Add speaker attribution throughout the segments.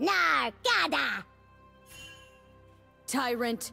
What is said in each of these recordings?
Speaker 1: Nargada!
Speaker 2: Tyrant!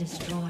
Speaker 2: Destroyed.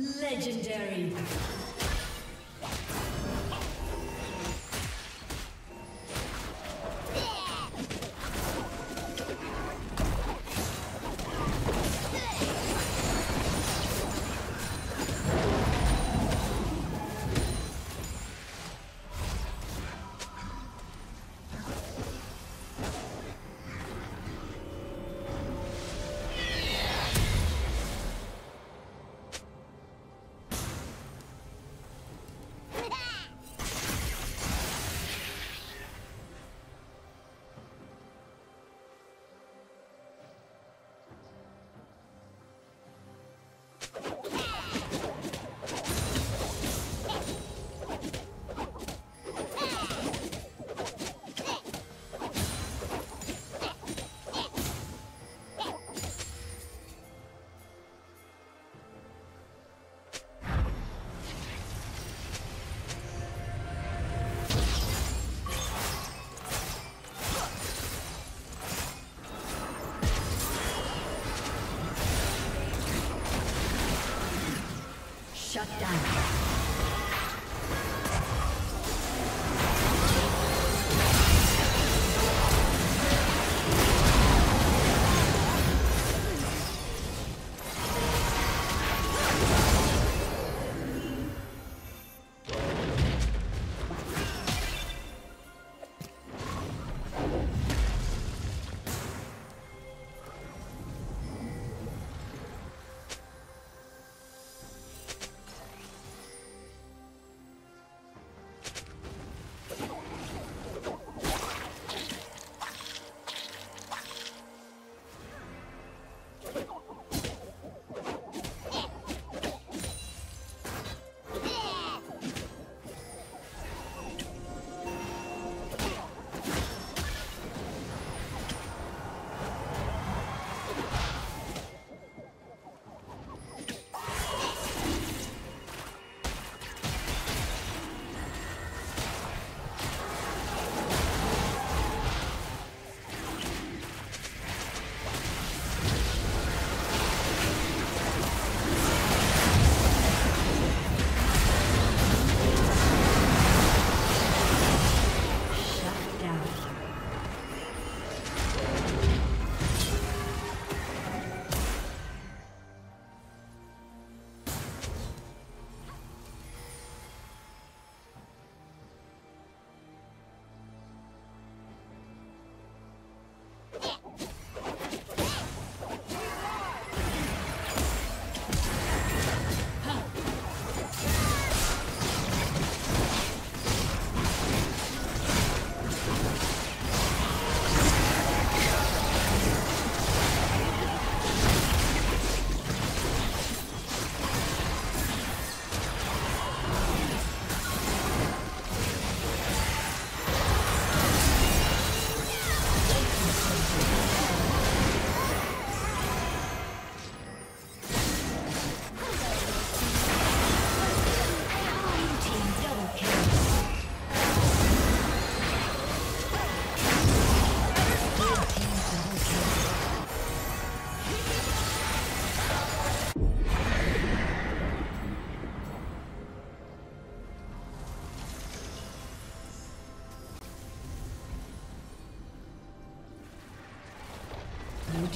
Speaker 2: Legendary. Shut down.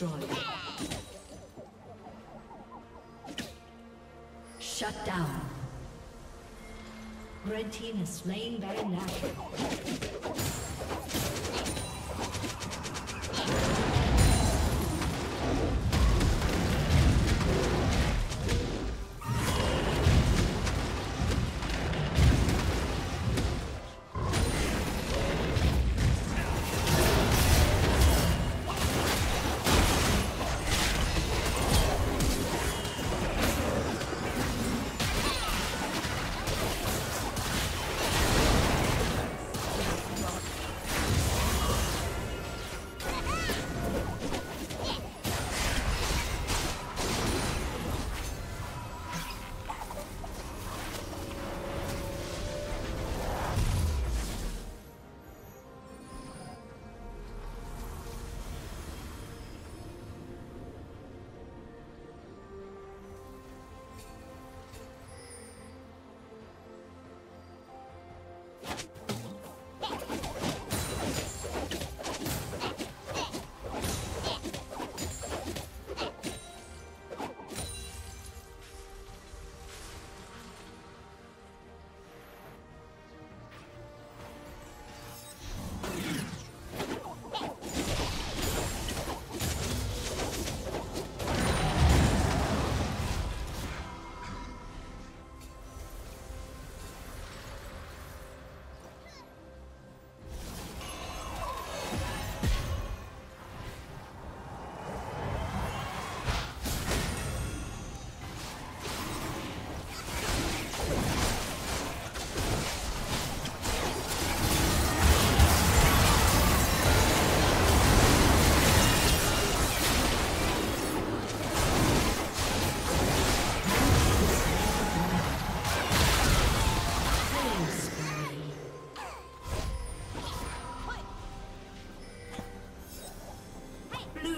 Speaker 2: Destroyed. Shut down. Red team has slain Baron Nashor.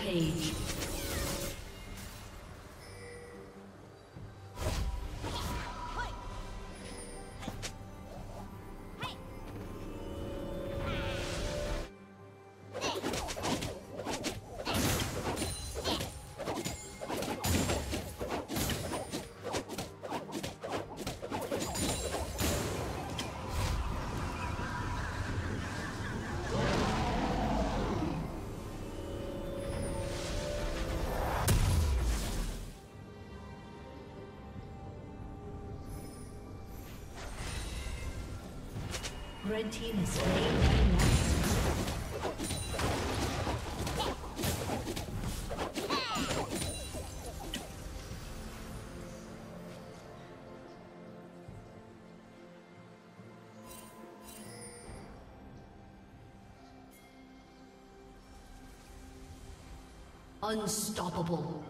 Speaker 2: Rampage. Red team Unstoppable.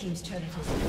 Speaker 3: team's turret has